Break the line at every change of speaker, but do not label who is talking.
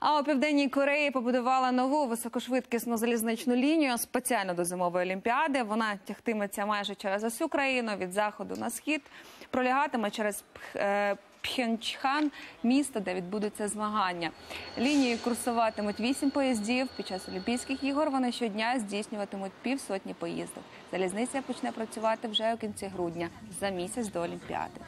А у південній Кореї побудувала нову високошвидкісну залізничну лінію спеціально до зимової олімпіади. Вона тягтиметься майже через усю країну від заходу на схід, пролягатиме через е, Пхенчхан, місто, де відбудуться змагання. Лінії курсуватимуть вісім поїздів. Під час Олімпійських ігор вони щодня здійснюватимуть півсотні поїздок. Залізниця почне працювати вже у кінці грудня за місяць до Олімпіади.